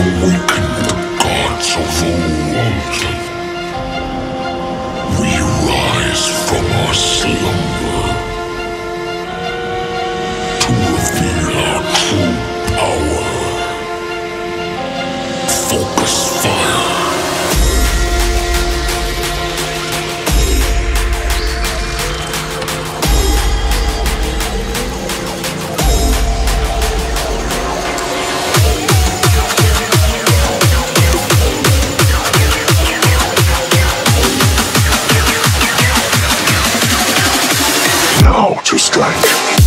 awaken the gods of old. We rise from our slumber to reveal our true power. Focus Now to strike.